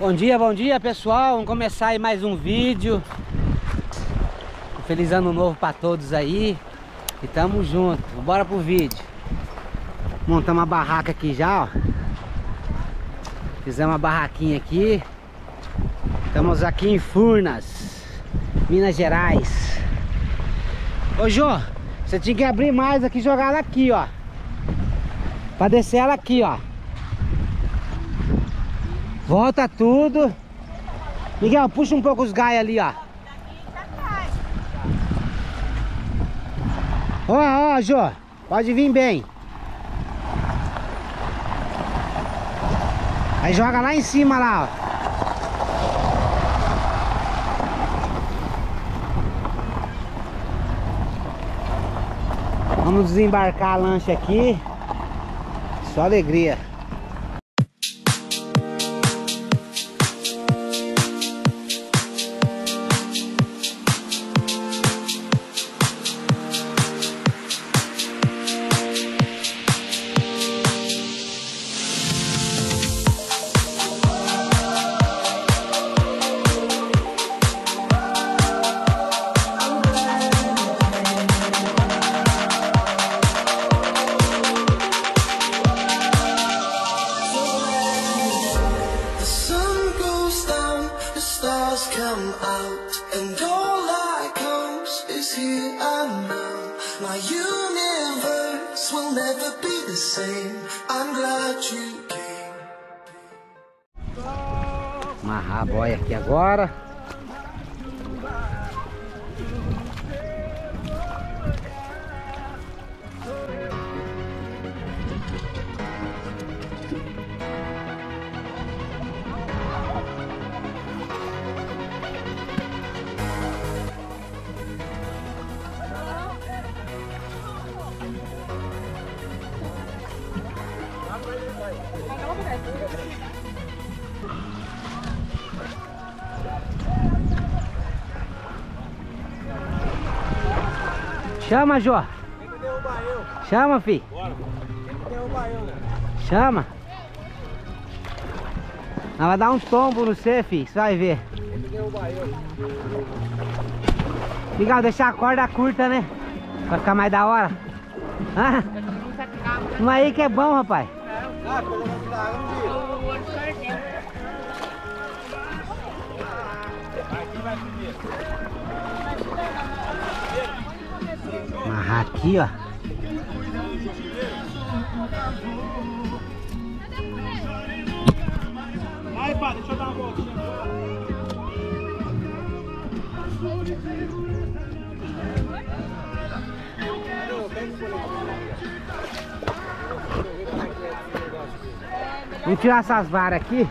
Bom dia, bom dia pessoal, vamos começar aí mais um vídeo. Feliz ano novo pra todos aí. E tamo junto, bora pro vídeo. Montamos uma barraca aqui já, ó. Fizemos uma barraquinha aqui. Estamos aqui em Furnas Minas Gerais. Ô Jô, você tinha que abrir mais aqui e jogar ela aqui, ó. Pra descer ela aqui, ó Volta tudo. Miguel, puxa um pouco os gaias ali, ó. Ó, ó, Jô. Pode vir bem. Aí joga lá em cima, lá, ó. Vamos desembarcar a lancha aqui. Só alegria. Stars come out, and all that comes is here and now. My universe will never be the same. I'm glad you came. A boia aqui agora. Chama, Jô. Chama, fi. Chama. Ela vai dar um tombo no você, fi. Você vai ver. Legal, deixar a corda curta, né? Pra ficar mais da hora. Hã? Uma aí que é bom, rapaz. Amarrar aqui, ó. Vai, pá, deixa eu dar uma voltinha. Vamos tirar essas varas aqui.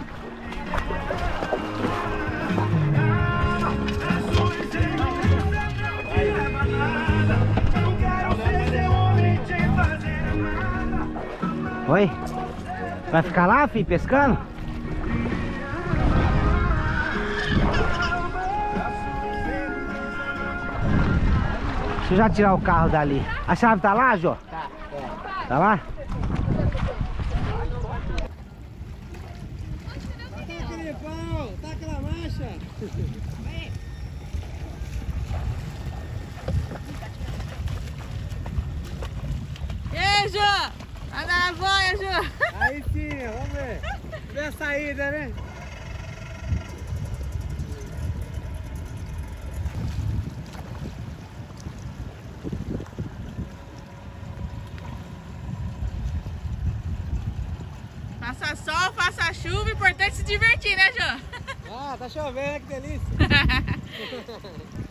Oi? Vai ficar lá, filho, pescando? Deixa eu já tirar o carro dali. A chave tá lá, Jô? Tá. Tá lá? tá aquela mancha. E aí, Jô? Vai dar a boia, Jô? Sim, vamos ver. Ver a saída, né? Faça sol, faça chuva, importante se divertir, né, Jô? Ah, tá chovendo, que delícia.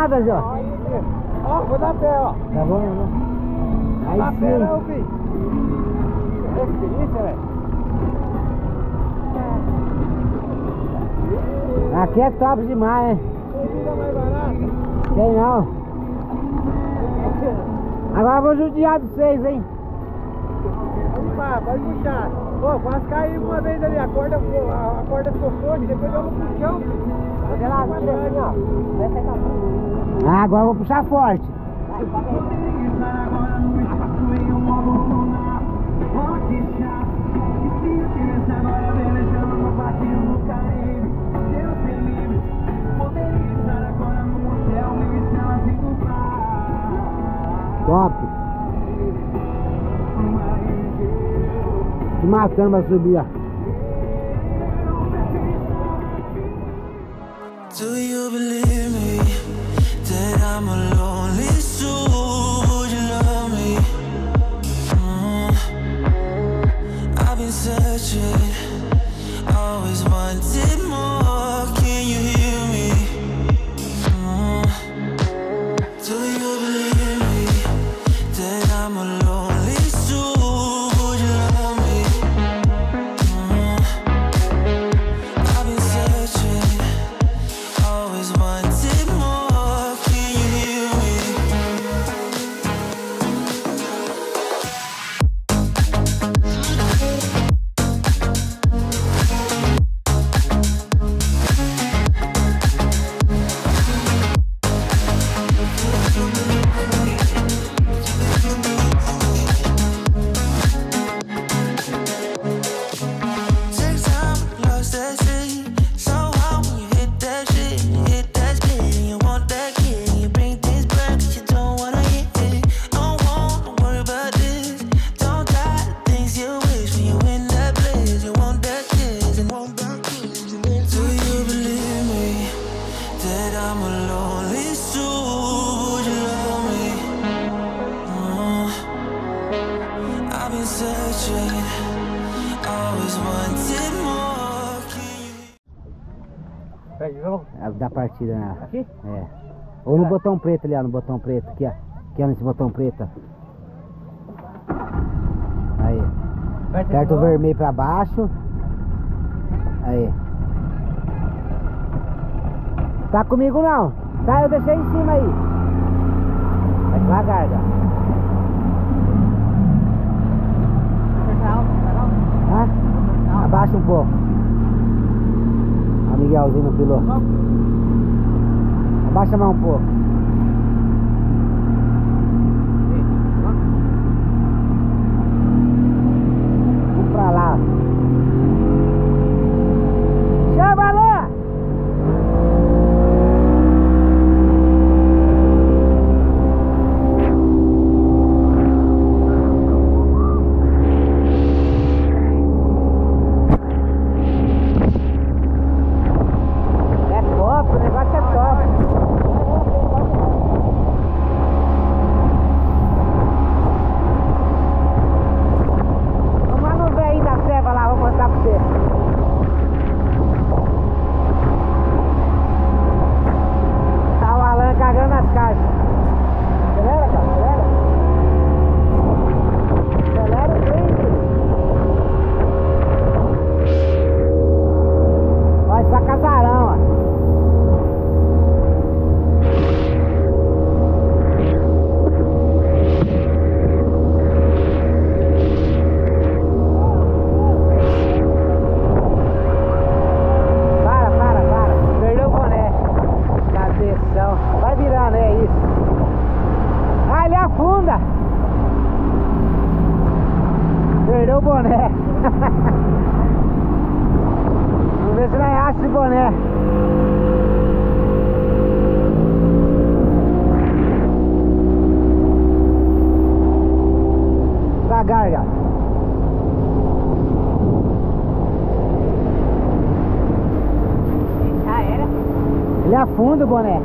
Gelada, Jó? Ó, vou dar pé, ó. Tá bom, tá bom. Aí Dá pé, não, sim. filho. Que delícia, velho. Aqui é top demais, hein? Bebida mais barata. Tem não. Agora vou judiar de vocês, hein? Pá, pode puxar. Ô, quase caiu uma vez ali, a corda, a corda ficou forte, depois eu vou pro chão. Assim. Ah, agora eu vou puxar forte. Top. Matando pra subir, ó. Vamos. É Da partida, né? Aqui? É. Ou no botão preto ali, ó, no botão preto, aqui, ó. Aqui, ó, nesse botão preto. Aí. Aperta o vermelho pra baixo. Aí. Tá comigo não? Tá, eu deixei em cima aí. Vai devagar. Hã? Abaixa um pouco. Miguelzinho no piloto. Abaixa mais um pouco. Vamos pra lá. Chama lá! É top, o negócio é top. Perdeu o boné. Vamos ver se nós acha esse boné. Devagar, já. Já era. Ele afunda boné.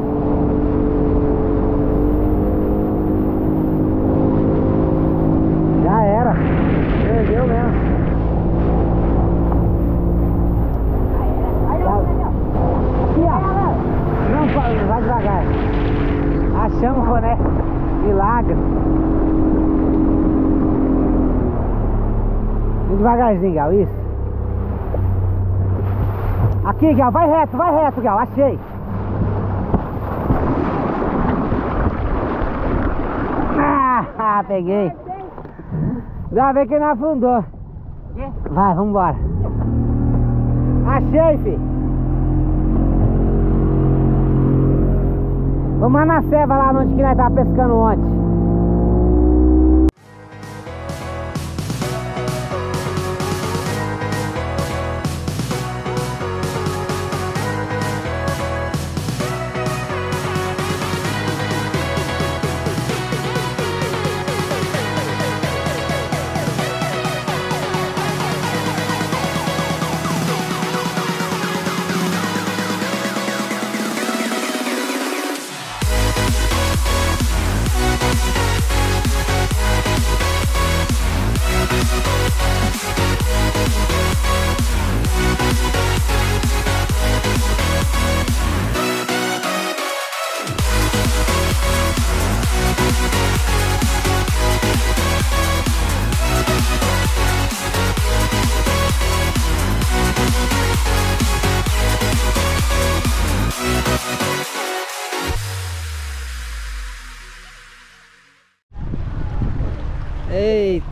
Já era. Perdeu mesmo. Aqui, ó. Não, pa- vai devagar. Achamos o boné. Milagre. Devagarzinho, Gal. Isso. Aqui, Gal. Vai reto, vai reto, Gal. Achei. Ah, peguei. Já vê que não afundou. Vai, vambora. Achei, fi. Vamos lá na ceva lá onde que nós tava pescando ontem.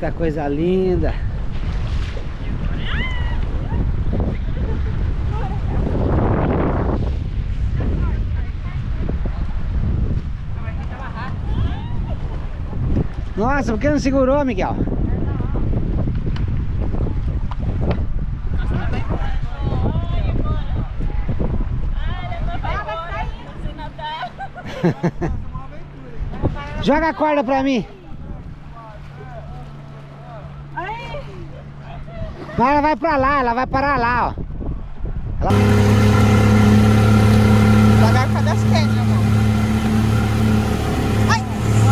Eita, coisa linda. Nossa, por que não segurou, Miguel? Joga a corda pra mim. Ela vai pra lá, ela vai parar lá, ó. Devagar por causa das. Ai!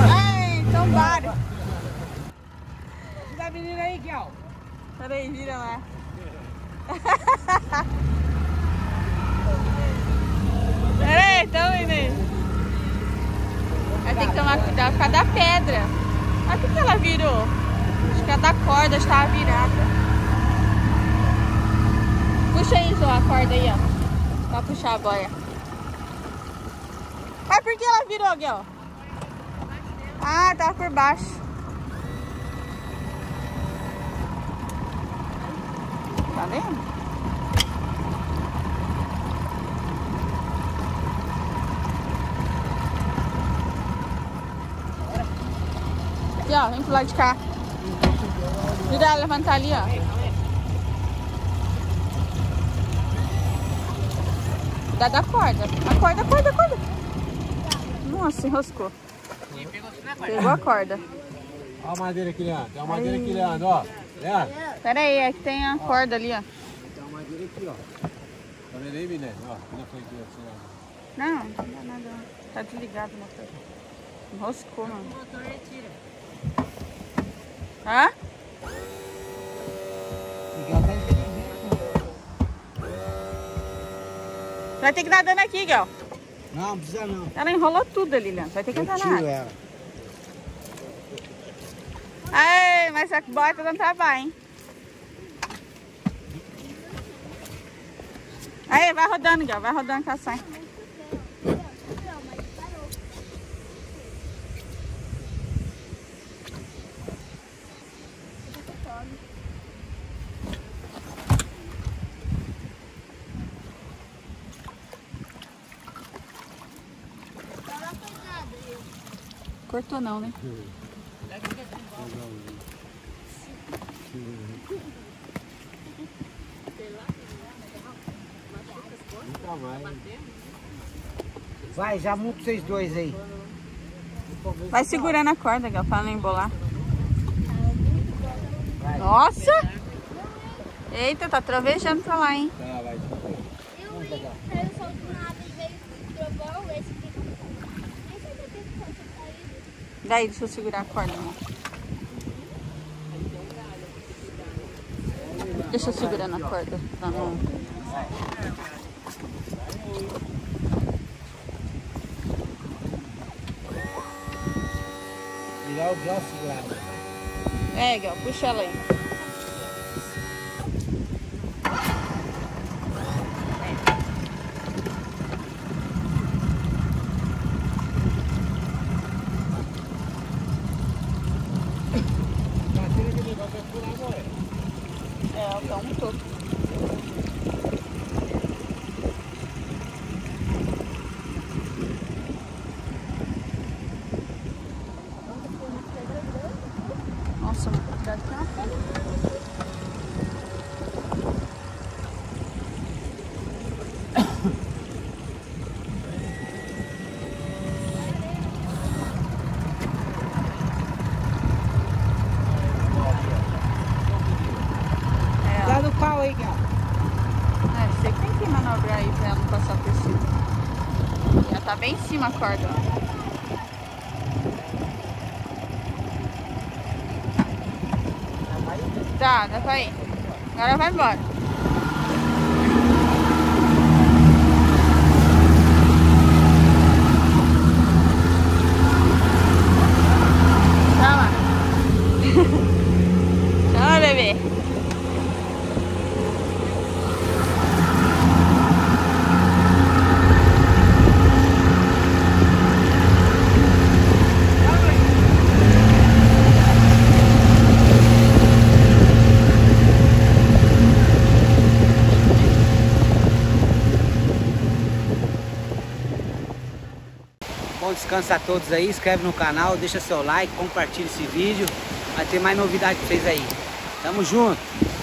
Ai, tombaram. Tá menina aí, Kel? Peraí, vira lá. Peraí, então, Inês. Vai ter que tomar cuidado por pedra. Olha que que ela virou. Acho que a da corda estava virada. Puxa aí, Zô, a corda aí, ó. Pra puxar a boia. Mas por que ela virou, Guel? Ah, tava por baixo. Tá vendo? Aqui, ó, vem pro lado de cá. Ajuda ela levantar ali, ó. Dá da corda. A corda, a corda, a corda. Nossa, enroscou. Pegou a corda. Olha a madeira aqui, Leandro. Tem uma madeira aqui, Leandro, ó. Leandro. Pera aí, é que tem a corda ali, ó. Tem uma madeira aqui, ó. Tá vendo aí, Miné? Ó, na frente, assim, ó. Não, não dá nada. Tá desligado o motor. Enroscou, mano. O motor retira. Hã? Vai ter que nadando aqui, Gal. Não, não precisa não. Ela enrolou tudo ali, Leandro. Vai ter que Eu entrar na água. ela. Ai, mas essa boia tá dando trabalho, hein? Aí, vai rodando, Gal. Vai rodando que ela sai. Cortou não, né? Vai, já muito vocês dois aí. Vai segurando a corda, Gal, pra não embolar. Nossa! Eita, tá trovejando pra lá, hein? Tá, vai. Eu, saiu sol do nada e veio trovão, esse Daí, deixa eu segurar a corda, amor. Deixa eu segurar na corda pra não... Melhor o braço segurado. É, Gal, puxa ela aí. É, tá um todo. Nossa, mano, tá aqui uma pedra. É, ó. Dá no pau aí, cara. É, você que tem que manobrar aí pra ela não passar por cima. Já tá bem em cima a corda. Tá, dá pra ir. Agora vai embora. Chama. Chama, bebê. Descanso a todos aí. Inscreve no canal, deixa seu like, compartilha esse vídeo. Vai ter mais novidade pra vocês aí. Tamo junto.